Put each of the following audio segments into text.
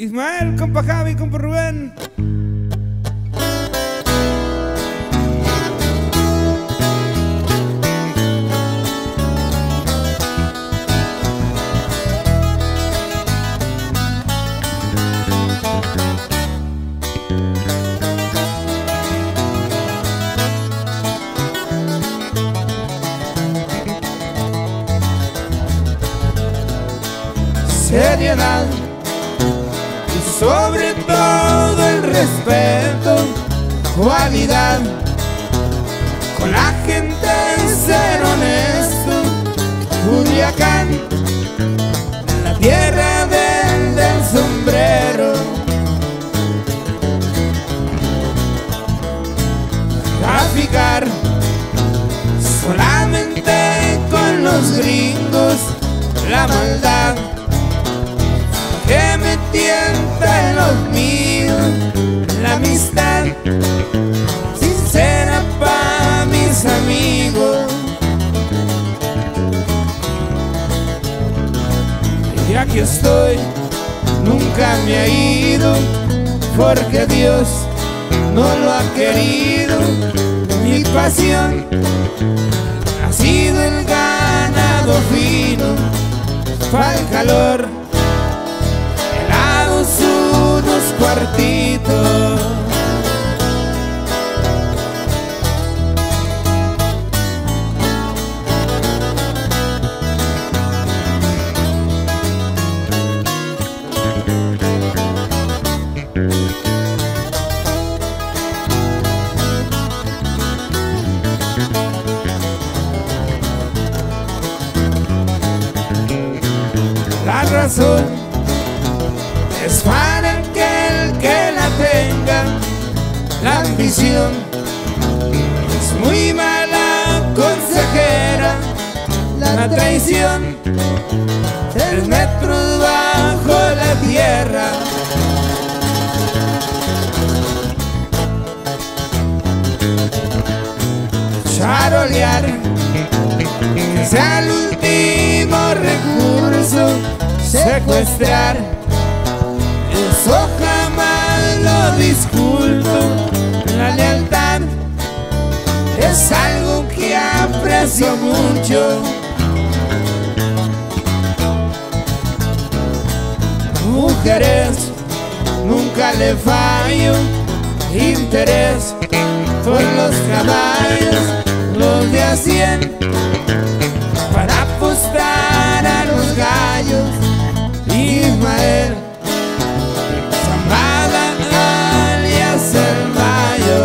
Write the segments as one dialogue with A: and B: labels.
A: Ismael, compa Javi, compa Rubén.
B: Sobre todo el respeto, cualidad. Con la gente ser honesto, Culiacán, la tierra del, del sombrero. Traficar solamente con los gringos, la maldad amistad sincera para mis amigos. Y aquí estoy, nunca me ha ido, porque Dios no lo ha querido. Mi pasión ha sido el ganado fino, para el calor helados unos cuartitos. Sea el último recurso, secuestrar. Eso jamás lo disculpo. La lealtad es algo que aprecio mucho. Mujeres, nunca le fallo. Interés por los caballos, los de a gallos. Ismael. Zambada alias el Mayo.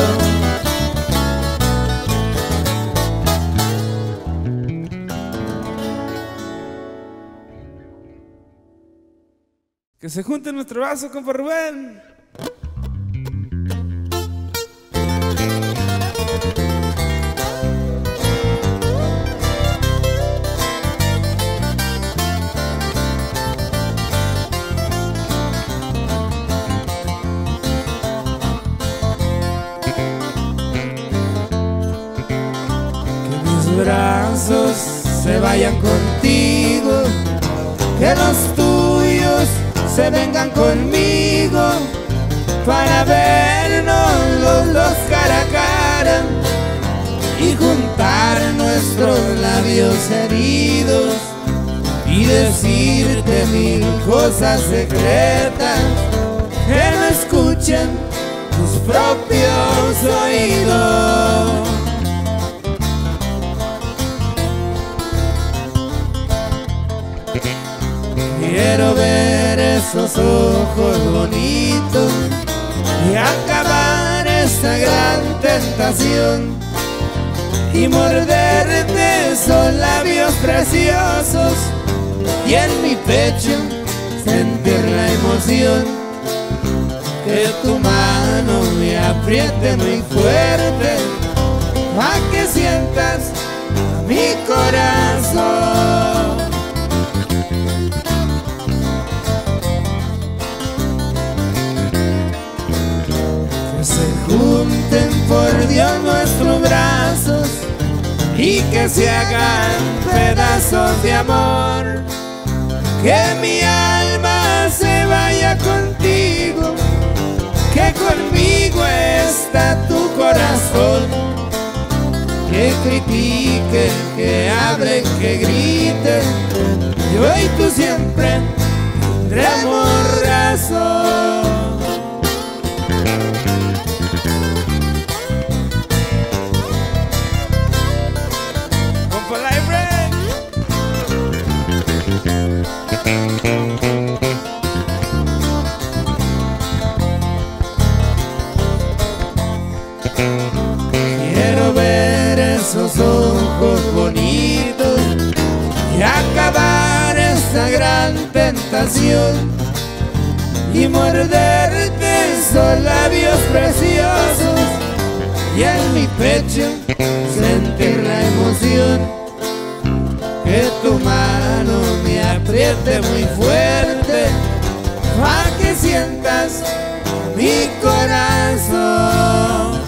A: Que se junte nuestro vaso, compa Rubén.
B: Se vayan contigo, que los tuyos se vengan conmigo para vernos los dos cara a cara y juntar nuestros labios heridos y decirte mil cosas secretas que no escuchen tus propios oídos. Ojos y acabar esta gran tentación y morderte esos labios preciosos y en mi pecho sentir la emoción que tu mano me apriete muy fuerte para que sientas mi corazón. por Dios nuestros brazos y que se hagan pedazos de amor. Que mi alma se vaya contigo, que conmigo está tu corazón. Que critique, que hablen, que grite, yo y tú siempre tendremos razón. Quiero ver esos ojos bonitos y acabar esta gran tentación y morderte esos labios preciosos y en mi pecho sentir la emoción que tu mano muy fuerte para que sientas mi corazón.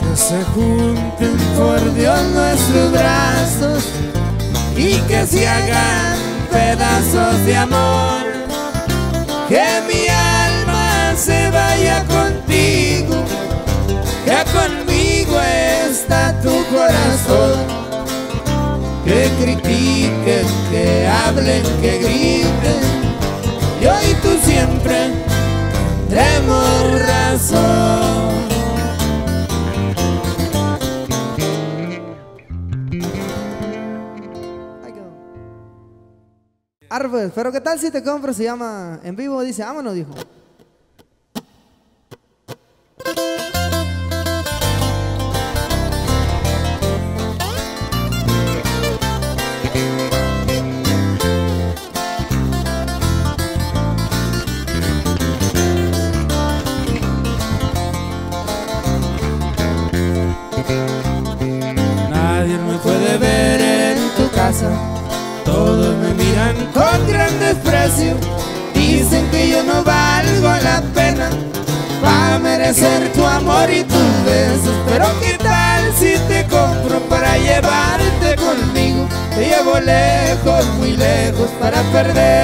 B: Que se junten por Dios nuestros brazos y que se hagan pedazos de amor. Que mi corazón. Que critiquen, que hablen, que griten, yo y tú siempre tendremos razón.
C: Arvel, pero ¿qué tal si te compro? Se llama en vivo, dice, vámonos, dijo.
B: Lejos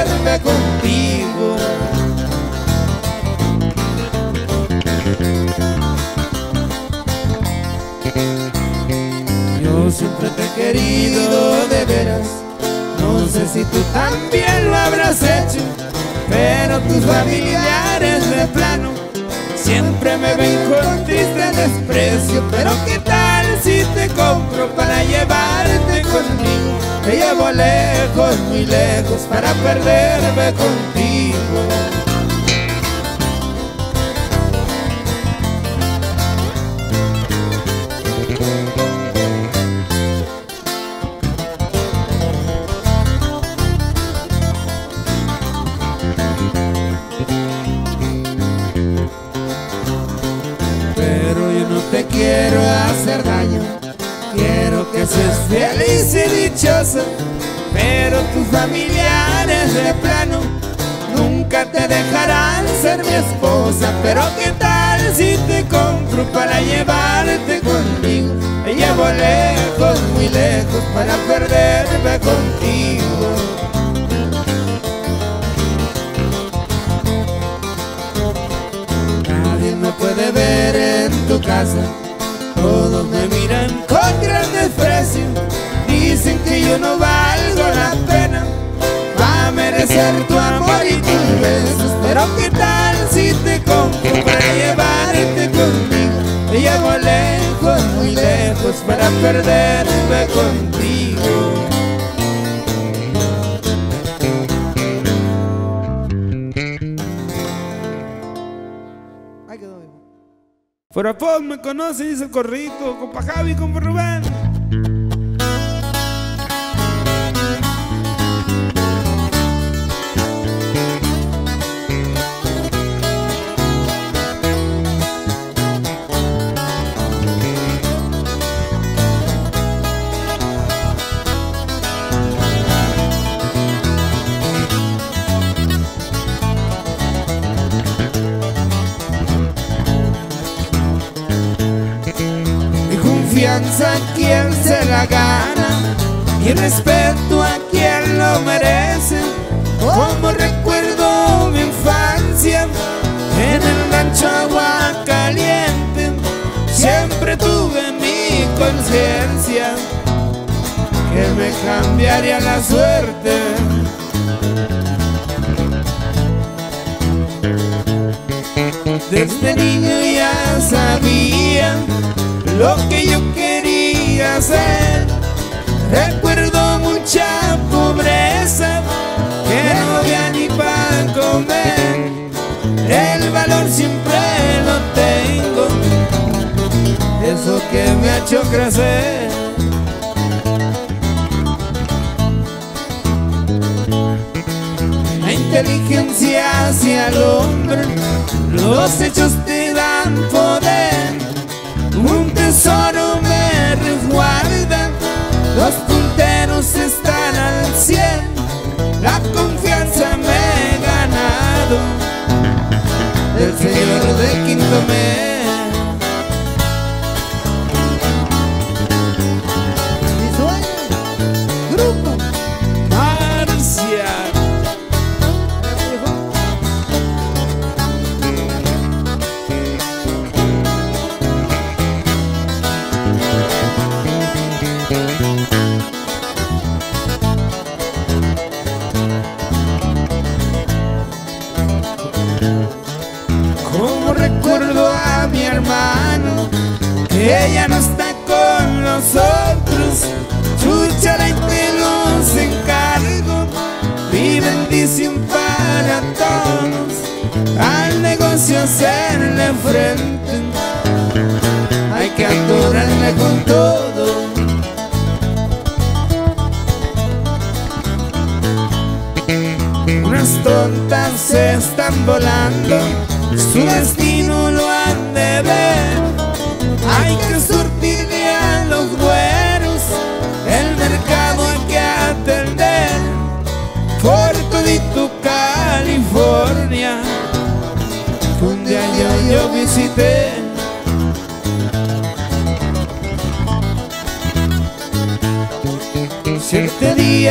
B: familiares de plano nunca te dejarán ser mi esposa. Pero qué tal si te compro para llevarte conmigo. Te llevo lejos, muy lejos para perderme contigo. Nadie me puede ver en tu casa. Todos me miran con gran desprecio. Dicen que yo no valgo la pena. Merecer tu amor y tus besos. Pero qué tal si te compro para llevarte conmigo. Te llevo lejos, muy lejos para perderme contigo.
A: Fuera Pop me conoce, dice el corrito, compa Javi, compa Rubén.
B: Y respeto a quien lo merece. Como recuerdo mi infancia en el rancho Aguaca siempre tuve mi conciencia que me cambiaría la suerte. Desde niño ya sabía lo que yo hacer. Recuerdo mucha pobreza que no había ni para comer. El valor siempre lo tengo, eso que me ha hecho crecer. La inteligencia hacia el hombre, los hechos te dan poder.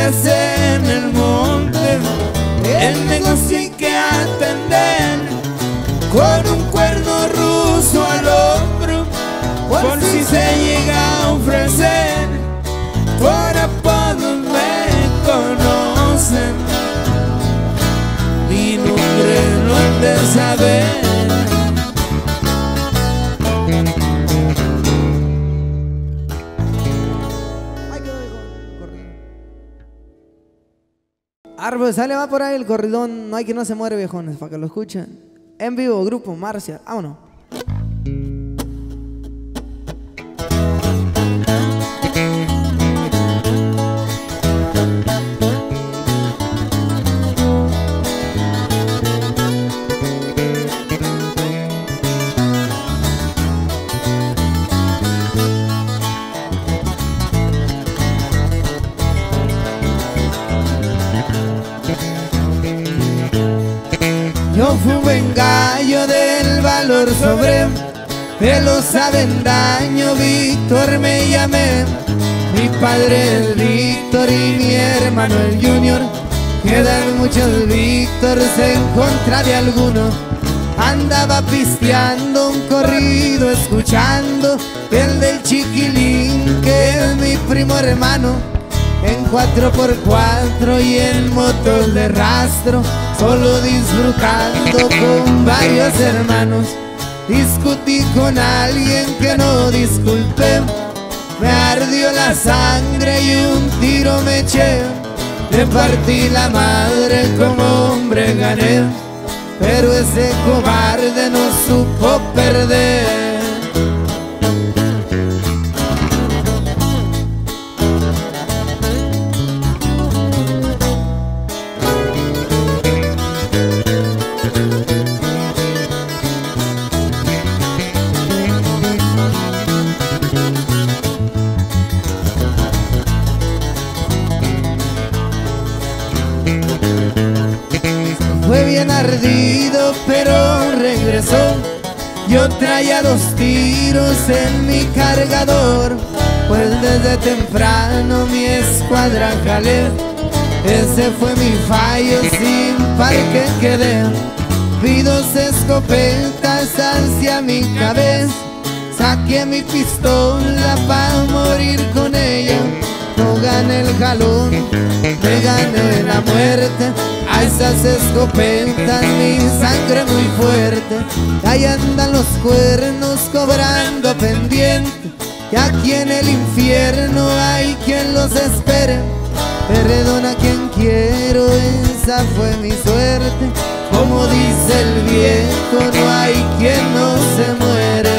B: En el monte, el negocio hay que atender con un cuerno ruso al hombro, por si se llega a ofrecer, por apodos me conocen, mi nombre no han de saber.
C: Sale, va por ahí el corridón. No hay que no se muere, viejones, para que lo escuchen. En vivo, grupo Marcia. Vámonos.
B: Fui un gallo del valor sobre pelos daño, Víctor me llamé. Mi padre el Víctor y mi hermano el Junior. Quedan muchos Víctors en contra de alguno. Andaba pisteando un corrido, escuchando el del chiquilín, que es mi primo hermano. En 4x4 y en motos de rastro, solo disfrutando con varios hermanos. Discutí con alguien que no disculpé, me ardió la sangre y un tiro me eché. Le partí la madre como hombre gané, pero ese cobarde no supo perder. Pero regresó. Yo traía dos tiros en mi cargador, pues desde temprano mi escuadra jalé. Ese fue mi fallo, sin par que quedé. Vi dos escopetas hacia mi cabeza,
D: Saqué mi pistola para morir con ella. No gané el jalón, me gané la muerte. Esas escopetas mi sangre muy fuerte. Ahí andan los cuernos cobrando pendiente. Y aquí en el infierno hay quien los espere. Perdona quien quiero, esa fue mi suerte. Como dice el viejo, no hay quien no se muere.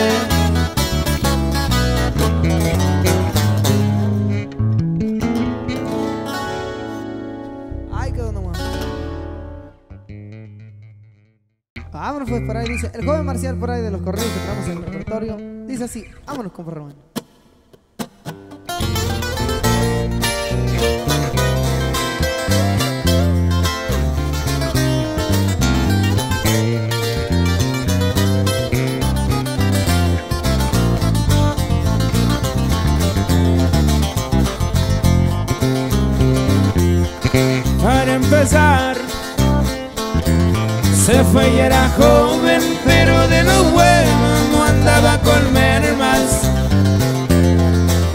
C: Vámonos pues por ahí, dice. El joven marcial por ahí de los correos que traemos en el repertorio. Dice así, vámonos, compa Román.
B: Para empezar, se fue y era joven, pero de lo bueno no andaba con mermas.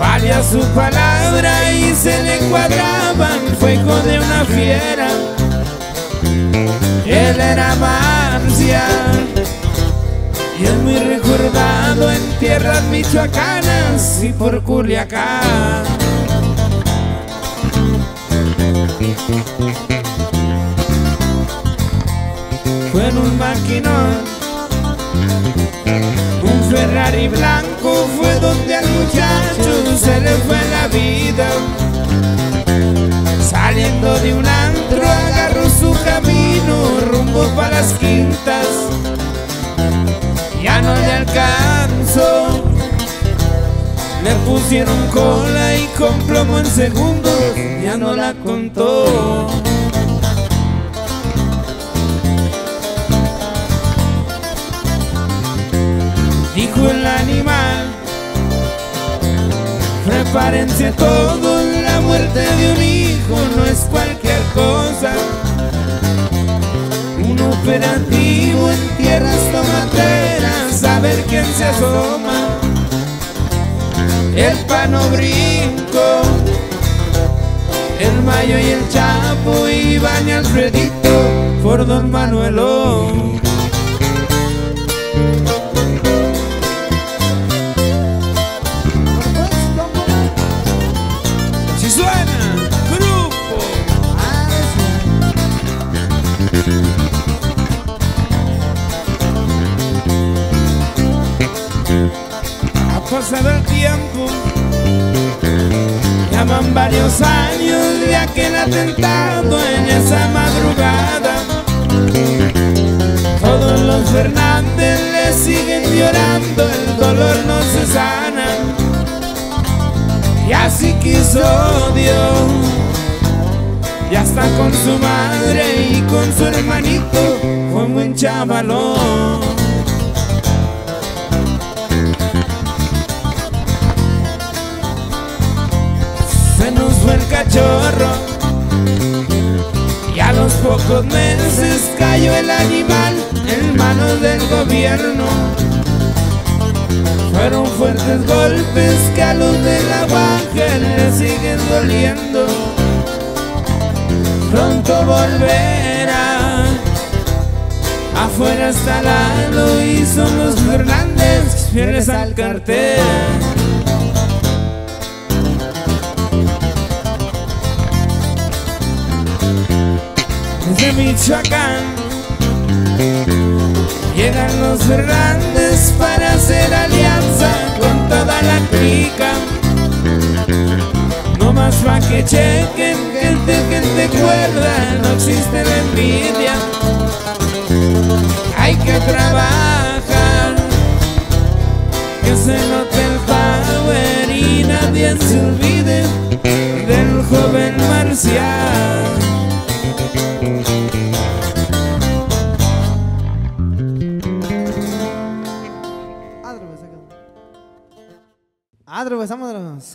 B: Valía su palabra y se le cuadraban, de una fiera. Él era marcial y es muy recordado en tierras michoacanas y por Culiacán. Fue en un maquinón, un Ferrari blanco fue donde al muchacho se le fue la vida. Saliendo de un antro agarró su camino rumbo para las quintas. Ya no le alcanzó. Le pusieron cola y con plomo en segundos ya no la contó. Dijo el animal, prepárense todos, la muerte de un hijo no es cualquier cosa. Un operativo en tierras tomateras, a ver quién se asoma el pano brinco, el mayo y el chapo iban y Alfredito por don Manuelo. Ha pasado el tiempo, ya van varios años de aquel atentado en esa madrugada. Todos los Fernández le siguen llorando, el dolor no se sana. Y así quiso Dios, ya está con su madre y con su hermanito, fue un chavalón. Cachorro y a los pocos meses cayó el animal en manos del gobierno. Fueron fuertes golpes que a los de la le siguen doliendo. Pronto volverá. Afuera está Lalo y son los Fernández fieles al cartel. Desde Michoacán. Llegan los Fernández para hacer alianza con toda la clica. No más pa' que chequen, gente, gente cuerda, no existe la envidia. Hay que trabajar, que se note el power y nadie se olvide del joven marcial.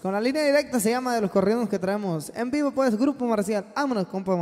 C: Con la línea directa se llama de los corridos que traemos. En vivo, pues, Grupo Marcial. Vámonos, compa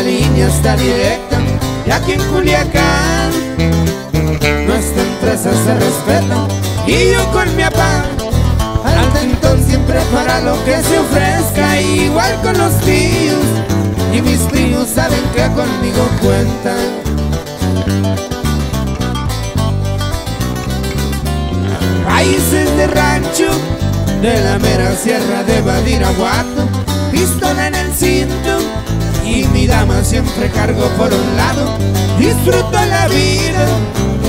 C: Omar.
B: línea está directa y aquí en Culiacán nuestra empresa se respeta y yo con mi papá al siempre para lo que se ofrezca igual con los tíos y mis tíos saben que conmigo cuentan Raíces de rancho de la mera sierra de Badiraguato Pistola en el cinto y mi dama siempre cargo por un lado. Disfruto la vida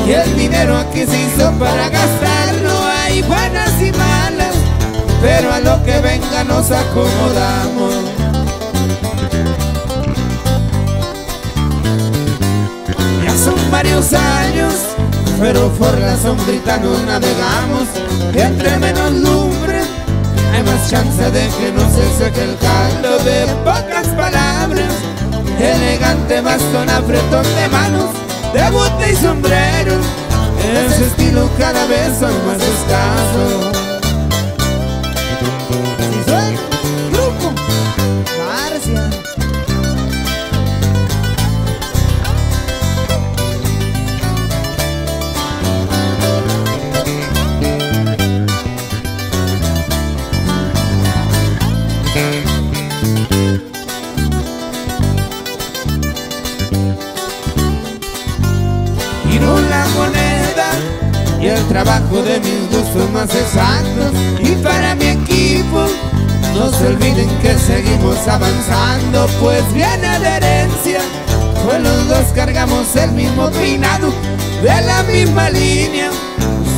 B: y el dinero aquí se hizo para gastar. No hay buenas y malas, pero a lo que venga nos acomodamos. Ya son varios años pero por la sombrita nos navegamos. Entre menos lumbre hay más chance de que no se seque el caldo de palabras elegante bastón apretón de manos de bote y sombrero. Ese estilo cada vez son más escasos gustos más exactos. Y para mi equipo no se olviden que seguimos avanzando. Pues viene de herencia pues los dos cargamos el mismo peinado. De la misma línea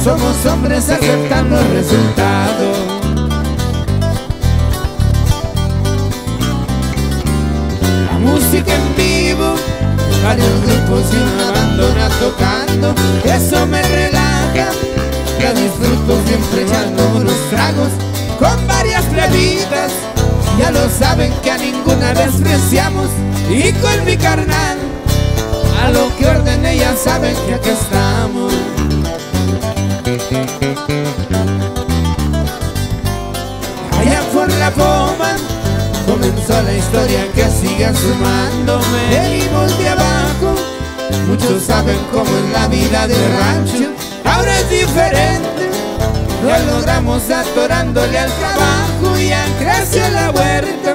B: somos hombres aceptando el resultado. La música en vivo varios grupos y una abandona tocando. Eso me relaja disfruto siempre echando unos tragos con varias plebitas. Ya lo saben que a ninguna despreciamos y con mi carnal a lo que ordene ya saben que aquí estamos. Allá por la poma comenzó la historia que sigue sumando. Venimos de abajo, muchos saben cómo es la vida de rancho ahora es diferente. Lo logramos atorándole al trabajo y ya creció la huerta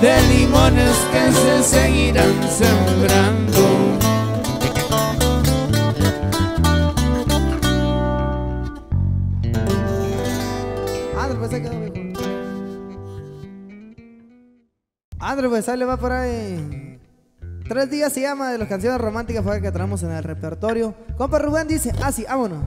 B: de limones que se seguirán sembrando.
C: André, pues ahí quedó viejo. André, pues ahí le va por ahí. Tres días se llama de las canciones románticas que traemos en el repertorio. Compa Rubén dice, ah, vámonos.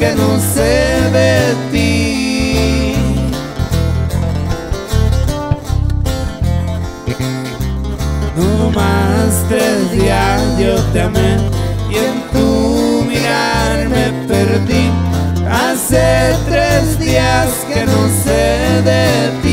B: Que no sé de ti. No más tres días yo te amé y en tu mirar me perdí. Hace tres días que no sé de ti.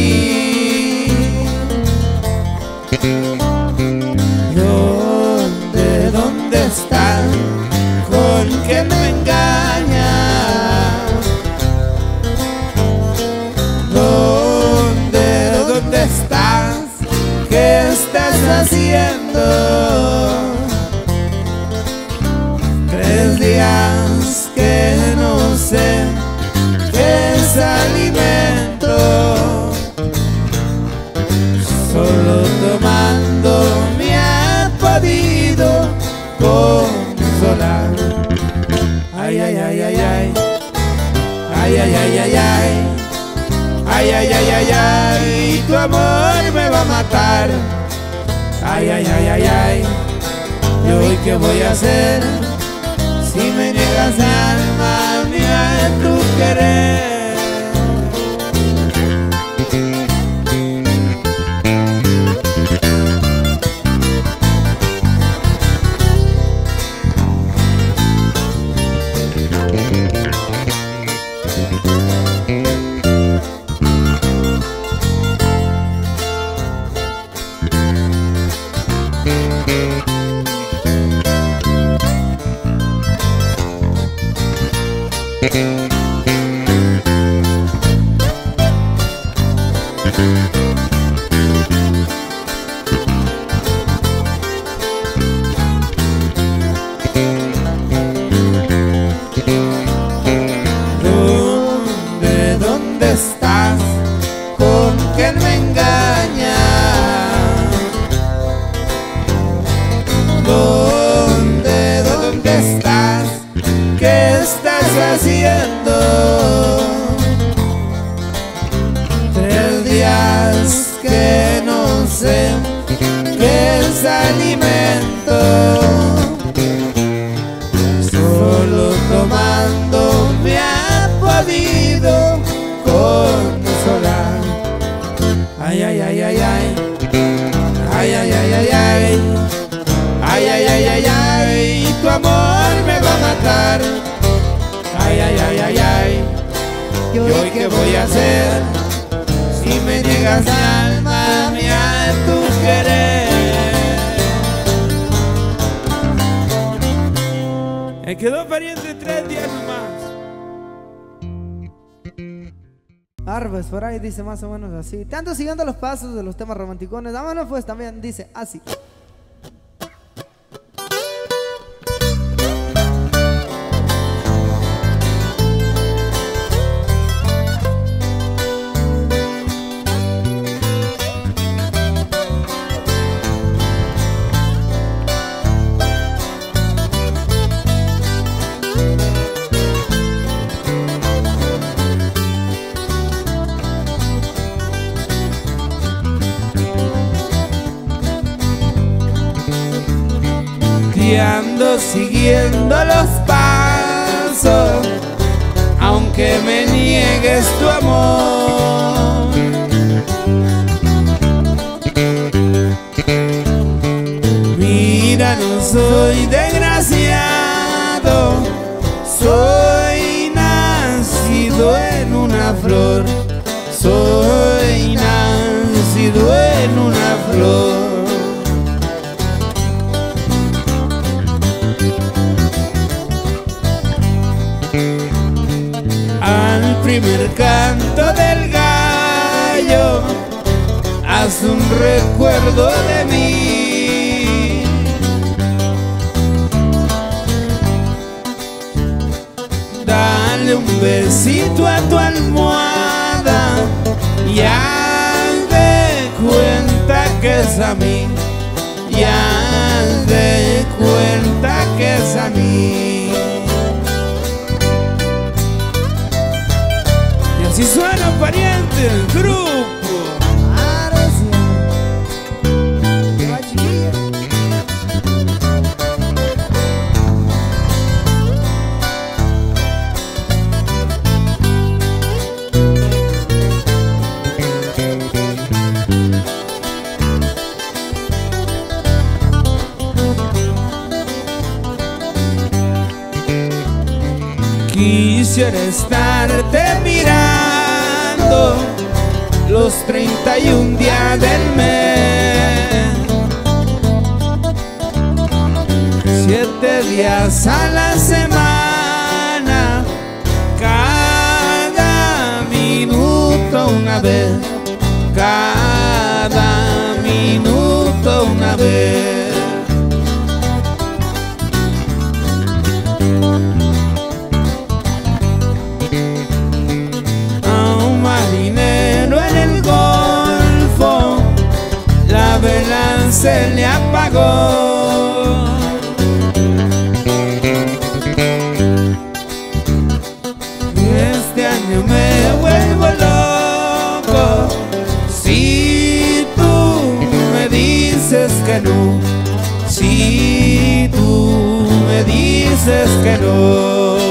B: Ay, ay, ay, ay, ay, ¿y hoy qué voy a hacer? Si me niegas alma mía tu querer. Quedó pariente tres días nomás.
C: Arbes, por ahí dice más o menos así. Tanto siguiendo los pasos de los temas romanticones. Vámonos pues también dice así.
B: Al primer canto del gallo, haz un recuerdo de mí. Dale un besito a tu almohada y haz de cuenta que es a mí. Y haz de cuenta que es a mí. Así suena pariente grupo. Quisiera estarte mirando los 31 días del mes. Siete días a la semana, cada minuto una vez, cada se le apagó. Este año me vuelvo loco si tú me dices que no, si tú me dices que no.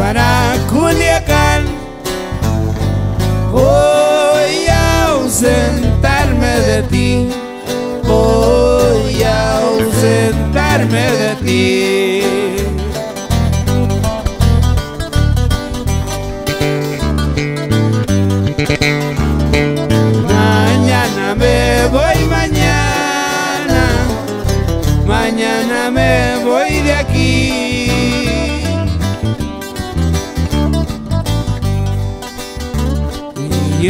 B: Para Culiacán, voy a ausentarme de ti, voy a ausentarme de ti.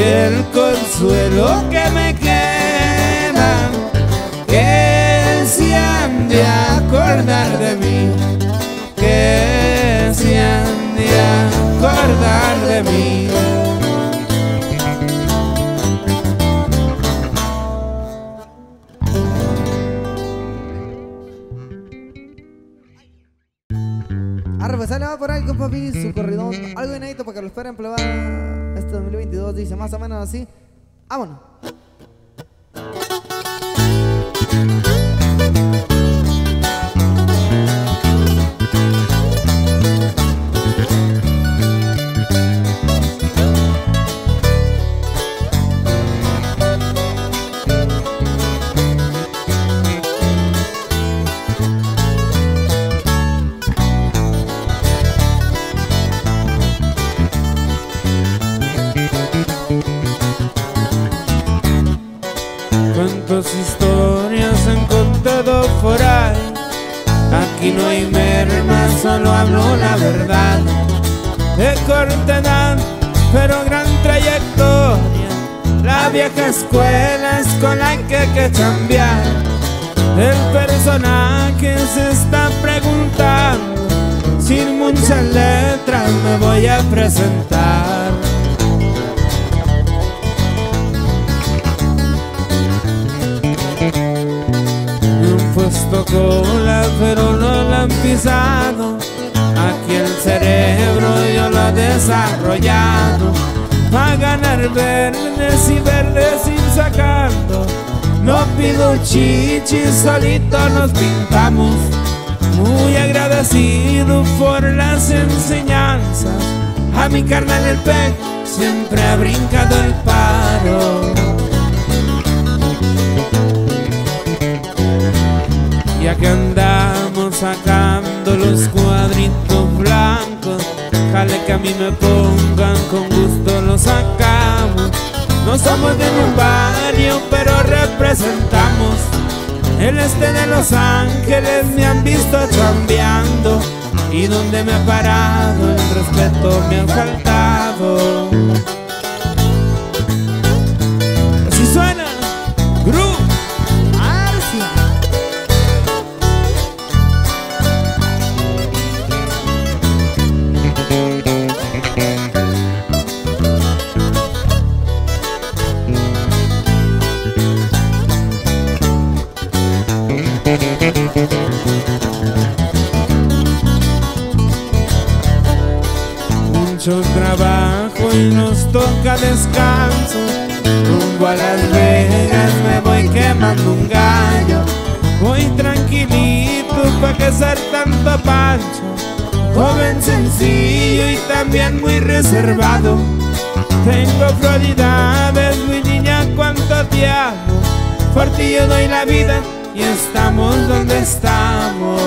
B: El consuelo que me queda, que se han de acordar de mí, que se han de acordar de mí.
C: Arre, pues por ahí, compa Pi, su corridón. Algo inédito para que lo esperen, plebada. Este 2022 dice más o menos así. Vámonos.
B: Solo hablo la verdad. De corta edad, pero gran trayectoria. La vieja escuela es con la que hay que cambiar. El personaje se está preguntando. Sin muchas letras me voy a presentar. Han puesto cola pero no la han pisado. Aquí el cerebro yo lo he desarrollado. Pa' ganar verdes y verdes ir sacando. No pido chichis, solito nos pintamos. Muy agradecido por las enseñanzas. A mi carnal el pez siempre ha brincado el paro Ya que andamos sacando los cuadritos blancos, jale que a mí me pongan, con gusto los sacamos. No somos de un barrio, pero representamos el este de Los Ángeles. Me han visto chambeando y donde me ha parado el respeto me ha faltado. Un gallo. Voy tranquilito pa' que ser tanto pancho. Joven sencillo y también muy reservado. Tengo prioridades, mi niña, cuánto te amo. Por ti yo doy la vida y estamos donde estamos.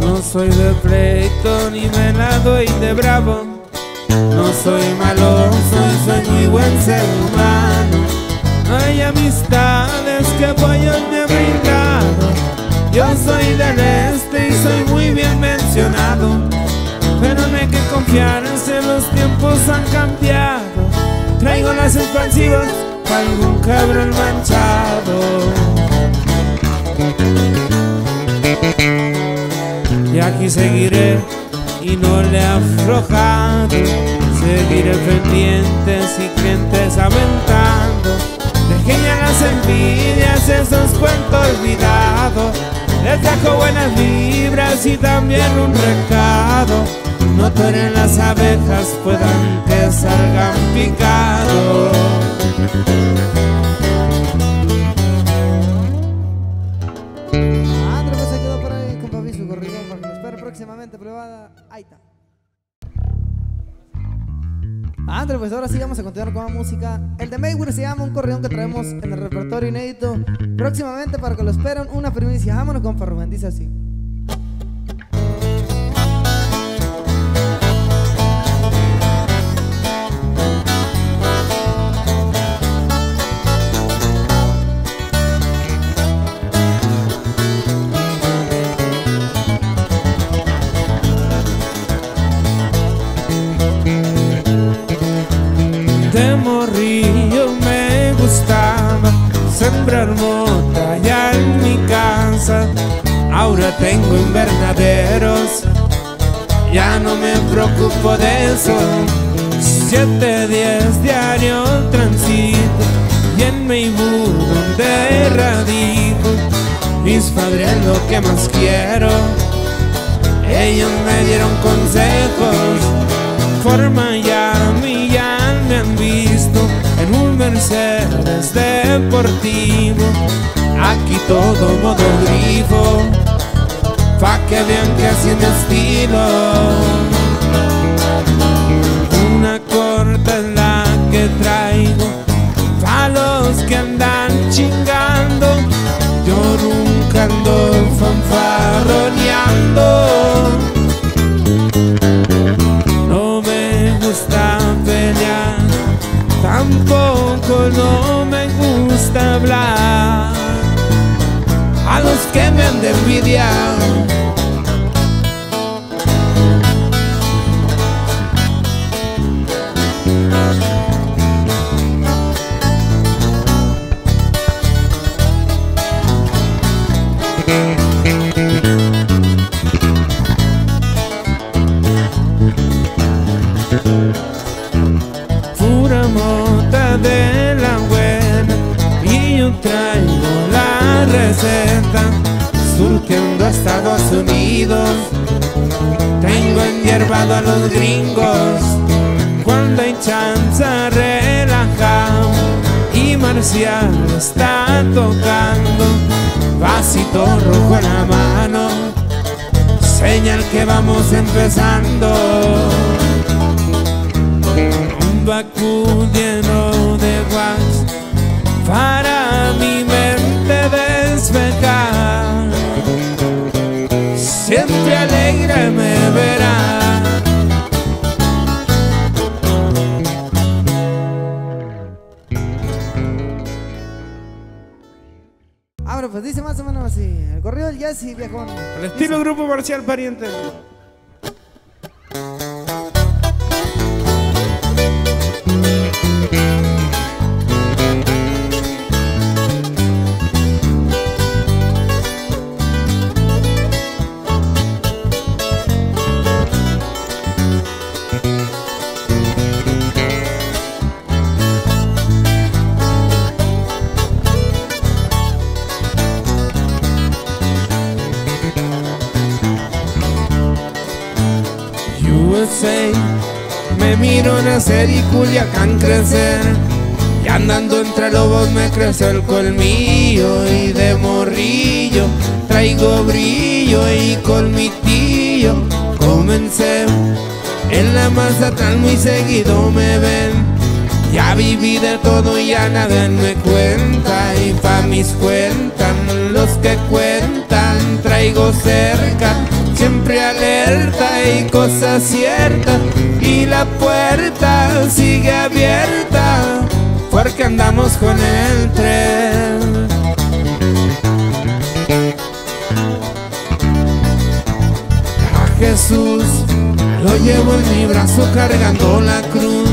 B: No soy de pleito ni me la doy de bravo. No soy malo buen ser humano. No hay amistades que apoyen mi brindado. Yo soy del este y soy muy bien mencionado. Pero no hay que confiarse, los tiempos han cambiado. Traigo las expansivas para algún cabrón manchado. Y aquí seguiré y no le aflojado. Seguiré pendientes y clientes aumentando. Dejé ya las envidias, esos cuentos olvidados. Les dejo buenas vibras y también un recado. No toren las abejas, puedan que salgan picados.
C: Probada. Ahí está. André, pues ahora sí vamos a continuar con la música. El de Mayweather se llama un corrión que traemos en el repertorio inédito. Próximamente para que lo esperen, una primicia. Vámonos con Rubén, dice así.
B: Sembrar mota ya en mi casa. Ahora tengo invernaderos, ya no me preocupo de eso. Siete días diario transito y en Meibú donde radico. Mis padres es lo que más quiero, ellos me dieron consejos en un Mercedes deportivo. Aquí todo modo grifo, pa' que vean que mi estilo. Una corta es la que traigo, pa' los que andan chingando. Yo nunca ando fanfarroneando. No me gusta hablar. A los que me han de envidiar. Y Culiacán crecer. Y andando entre lobos me crece el colmillo Y de morrillo traigo brillo Y con mi tío comencé En la Mazatlán muy seguido me ven. Ya viví de todo y ya nada me cuenta. Y pa' mis cuentan los que cuentan Traigo cerca siempre alerta y cosa cierta y la puerta sigue abierta porque andamos con el tren. A Jesús lo llevo en mi brazo cargando la cruz.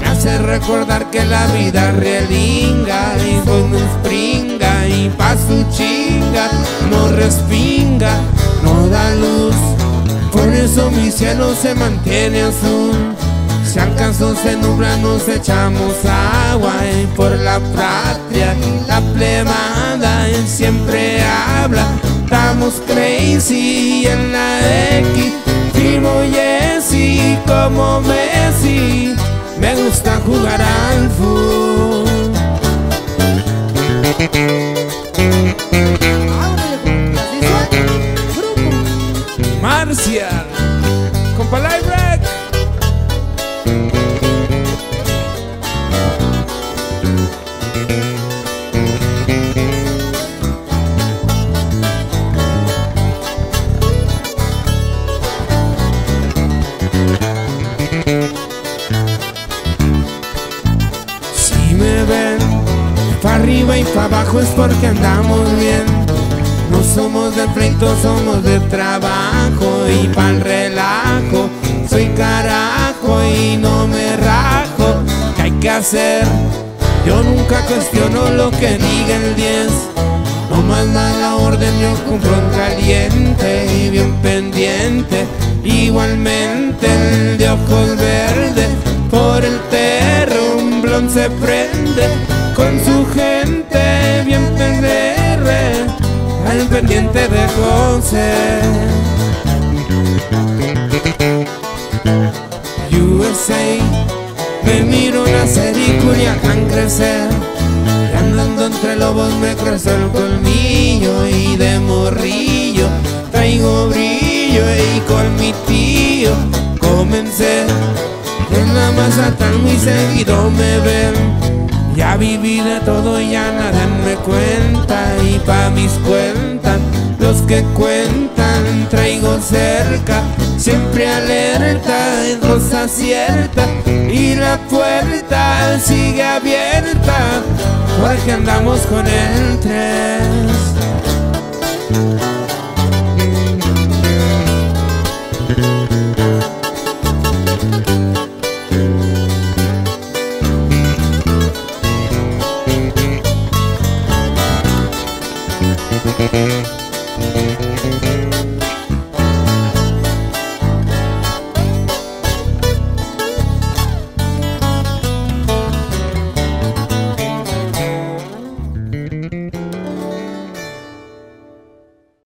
B: Me hace recordar que la vida realinga y pues nos pringa y pa' su chinga no respinga, no da eso mi cielo se mantiene azul. Si alcanzó se nubla nos echamos agua y por la patria la plemada él siempre habla. Estamos crazy en la X, primo Jesse como Messi. Me gusta jugar al fútbol.
C: Vámonos,
B: abajo es porque andamos bien. No somos de pleito, somos de trabajo y pa'l relajo. Soy carajo y no me rajo. ¿Qué hay que hacer? Yo nunca cuestiono lo que diga el 10. No manda la orden, yo cumplo en caliente y bien pendiente. Igualmente el de ojos verdes, por el terrumblón se prende pendiente de José. USA, me miro nacer y Culiacán crecer. Y andando entre lobos me crece el colmillo y de morrillo traigo brillo y con mi tío comencé. En la Mazatán muy seguido me ven. Ya viví de todo y ya nada me cuenta y pa' mis cuentas los que cuentan traigo cerca, siempre alerta, en rosa cierta y la puerta sigue abierta, porque andamos con el tres. Mm-hmm.